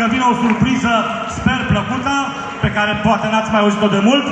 că vine o surpriză, sper, plăcută, pe care poate n-ați mai auzit-o de mult.